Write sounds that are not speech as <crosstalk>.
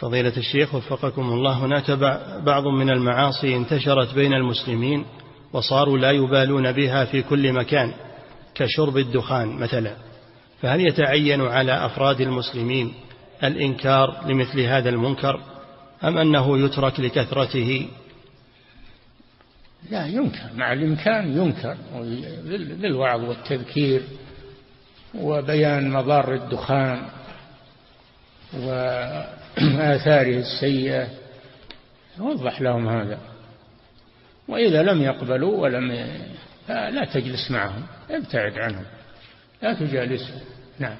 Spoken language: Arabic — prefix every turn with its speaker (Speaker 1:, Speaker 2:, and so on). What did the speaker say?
Speaker 1: فضيلة الشيخ وفقكم الله هناك بعض من المعاصي انتشرت بين المسلمين وصاروا لا يبالون بها في كل مكان كشرب الدخان مثلا. فهل يتعين على أفراد المسلمين الإنكار لمثل هذا المنكر أم أنه يترك لكثرته؟
Speaker 2: لا ينكر مع الإمكان ينكر بالوعظ والتذكير وبيان مضار الدخان <clears throat> وآثاره السيئة. وضح لهم هذا. وإذا لم يقبلوا ولم لا تجلس معهم ابتعد عنهم. لا تجالسهم. نعم.